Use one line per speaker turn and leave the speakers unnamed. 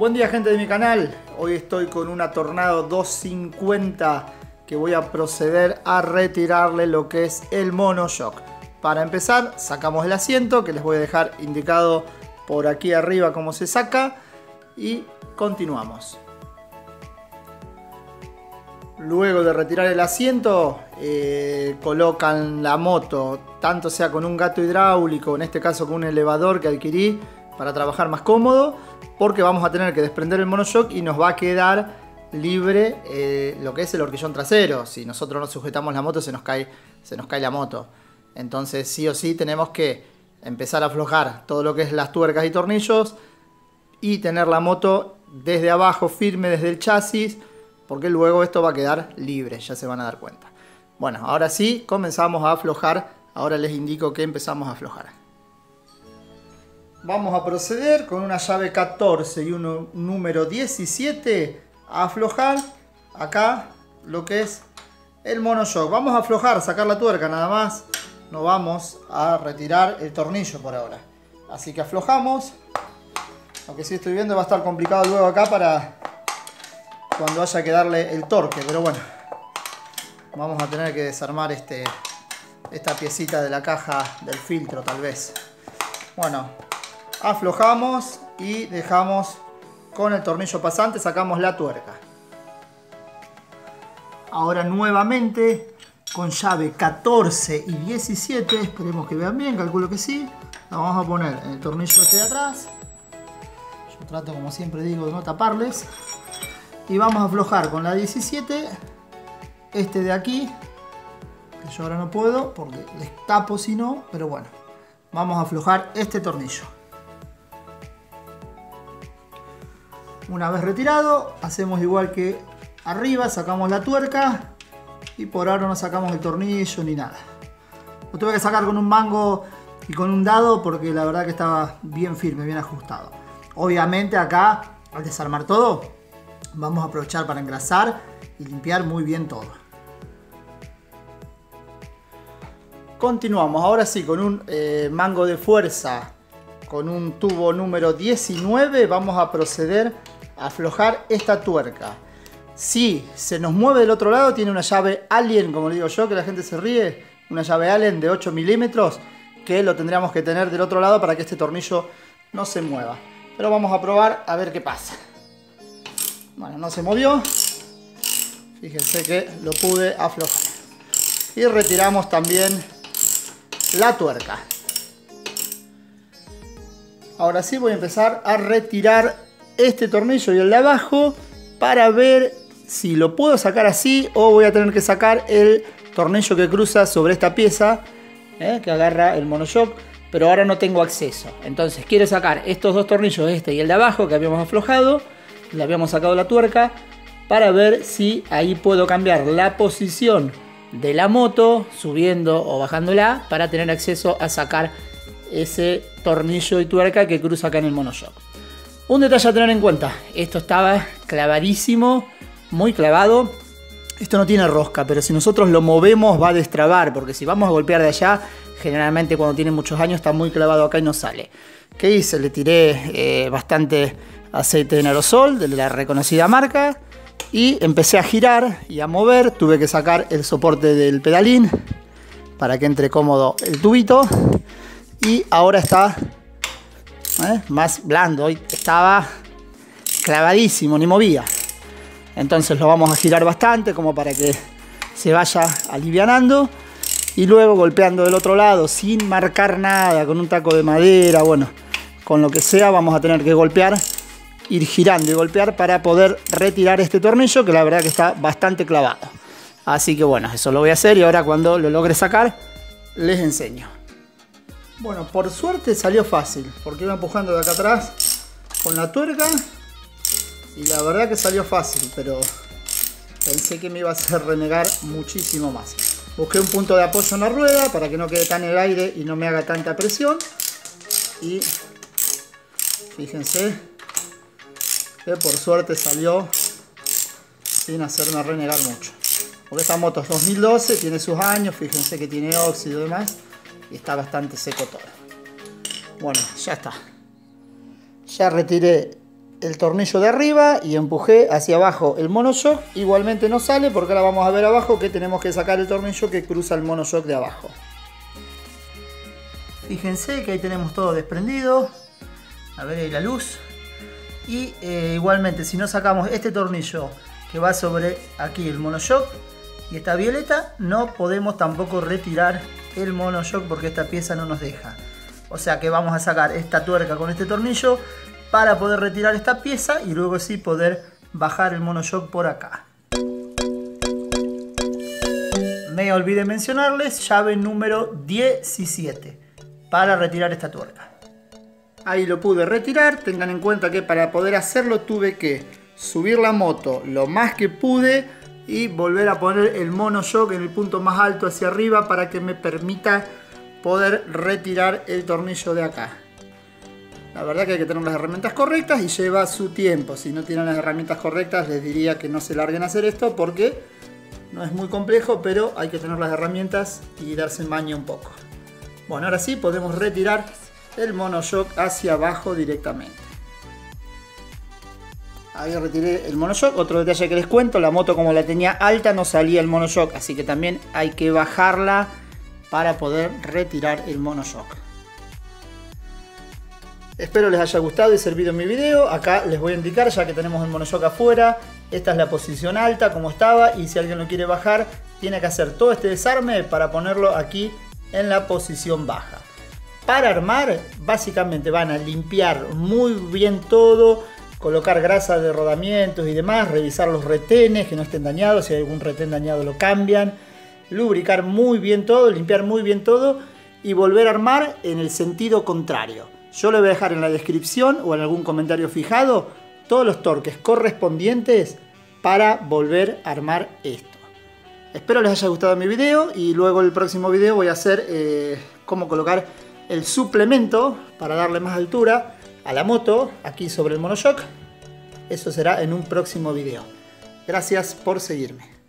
Buen día gente de mi canal, hoy estoy con una Tornado 250 que voy a proceder a retirarle lo que es el monoshock. Para empezar sacamos el asiento que les voy a dejar indicado por aquí arriba cómo se saca y continuamos. Luego de retirar el asiento, eh, colocan la moto, tanto sea con un gato hidráulico, en este caso con un elevador que adquirí para trabajar más cómodo, porque vamos a tener que desprender el monoshock y nos va a quedar libre eh, lo que es el horquillón trasero. Si nosotros no sujetamos la moto se nos, cae, se nos cae la moto. Entonces sí o sí tenemos que empezar a aflojar todo lo que es las tuercas y tornillos y tener la moto desde abajo firme desde el chasis porque luego esto va a quedar libre, ya se van a dar cuenta. Bueno, ahora sí, comenzamos a aflojar. Ahora les indico que empezamos a aflojar. Vamos a proceder con una llave 14 y un número 17 a aflojar acá lo que es el monoshock. Vamos a aflojar, sacar la tuerca nada más. No vamos a retirar el tornillo por ahora. Así que aflojamos. Aunque si estoy viendo va a estar complicado luego acá para cuando haya que darle el torque, pero bueno, vamos a tener que desarmar este, esta piecita de la caja del filtro tal vez. Bueno, aflojamos y dejamos con el tornillo pasante, sacamos la tuerca. Ahora nuevamente con llave 14 y 17, esperemos que vean bien, calculo que sí. La vamos a poner en el tornillo este de atrás. Yo trato como siempre digo de no taparles y vamos a aflojar con la 17 este de aquí que yo ahora no puedo porque les tapo si no pero bueno vamos a aflojar este tornillo una vez retirado hacemos igual que arriba sacamos la tuerca y por ahora no sacamos el tornillo ni nada. Lo tuve que sacar con un mango y con un dado porque la verdad que estaba bien firme bien ajustado. Obviamente acá al desarmar todo Vamos a aprovechar para engrasar y limpiar muy bien todo. Continuamos ahora sí con un eh, mango de fuerza. Con un tubo número 19 vamos a proceder aflojar esta tuerca. Si se nos mueve del otro lado tiene una llave Allen, como le digo yo, que la gente se ríe, una llave Allen de 8 milímetros que lo tendríamos que tener del otro lado para que este tornillo no se mueva. Pero vamos a probar a ver qué pasa. Bueno, no se movió. Fíjense que lo pude aflojar. Y retiramos también la tuerca. Ahora sí voy a empezar a retirar este tornillo y el de abajo para ver si lo puedo sacar así o voy a tener que sacar el tornillo que cruza sobre esta pieza ¿eh? que agarra el monoshock pero ahora no tengo acceso entonces quiero sacar estos dos tornillos este y el de abajo que habíamos aflojado le habíamos sacado la tuerca para ver si ahí puedo cambiar la posición de la moto subiendo o bajándola para tener acceso a sacar ese tornillo y tuerca que cruza acá en el monoshock. Un detalle a tener en cuenta, esto estaba clavadísimo, muy clavado. Esto no tiene rosca, pero si nosotros lo movemos va a destrabar, porque si vamos a golpear de allá, generalmente cuando tiene muchos años está muy clavado acá y no sale. ¿Qué hice? Le tiré eh, bastante aceite en aerosol de la reconocida marca y empecé a girar y a mover. Tuve que sacar el soporte del pedalín para que entre cómodo el tubito y ahora está ¿eh? más blando. Hoy estaba clavadísimo, ni movía. Entonces lo vamos a girar bastante como para que se vaya alivianando y luego golpeando del otro lado sin marcar nada con un taco de madera, bueno, con lo que sea vamos a tener que golpear ir girando y golpear para poder retirar este tornillo que la verdad que está bastante clavado. Así que bueno, eso lo voy a hacer y ahora cuando lo logre sacar les enseño. Bueno, por suerte salió fácil porque iba empujando de acá atrás con la tuerca y la verdad que salió fácil, pero pensé que me iba a hacer renegar muchísimo más. Busqué un punto de apoyo en la rueda para que no quede tan el aire y no me haga tanta presión. Y fíjense, por suerte salió sin hacerme renegar mucho. Porque esta moto es 2012, tiene sus años, fíjense que tiene óxido y demás, y está bastante seco todo. Bueno, ya está. Ya retiré el tornillo de arriba y empujé hacia abajo el monoshock. Igualmente no sale porque ahora vamos a ver abajo que tenemos que sacar el tornillo que cruza el monoshock de abajo. Fíjense que ahí tenemos todo desprendido. A ver ahí la luz. Y eh, igualmente si no sacamos este tornillo que va sobre aquí el monoshock y esta violeta, no podemos tampoco retirar el monoshock porque esta pieza no nos deja. O sea que vamos a sacar esta tuerca con este tornillo para poder retirar esta pieza y luego sí poder bajar el monoshock por acá. Me olvidé mencionarles llave número 17 para retirar esta tuerca. Ahí lo pude retirar, tengan en cuenta que para poder hacerlo tuve que subir la moto lo más que pude y volver a poner el monoshock en el punto más alto hacia arriba para que me permita poder retirar el tornillo de acá. La verdad que hay que tener las herramientas correctas y lleva su tiempo. Si no tienen las herramientas correctas les diría que no se larguen a hacer esto porque no es muy complejo, pero hay que tener las herramientas y darse maña un poco. Bueno, ahora sí podemos retirar el monoshock hacia abajo directamente. Ahí retiré el monoshock. Otro detalle que les cuento, la moto como la tenía alta no salía el monoshock, así que también hay que bajarla para poder retirar el monoshock. Espero les haya gustado y servido mi video. Acá les voy a indicar, ya que tenemos el monoshock afuera, esta es la posición alta como estaba y si alguien lo quiere bajar, tiene que hacer todo este desarme para ponerlo aquí en la posición baja. Para armar, básicamente van a limpiar muy bien todo, colocar grasa de rodamientos y demás, revisar los retenes que no estén dañados, si hay algún retén dañado lo cambian, lubricar muy bien todo, limpiar muy bien todo y volver a armar en el sentido contrario. Yo le voy a dejar en la descripción o en algún comentario fijado todos los torques correspondientes para volver a armar esto. Espero les haya gustado mi video y luego el próximo video voy a hacer eh, cómo colocar el suplemento para darle más altura a la moto aquí sobre el monoshock. Eso será en un próximo video. Gracias por seguirme.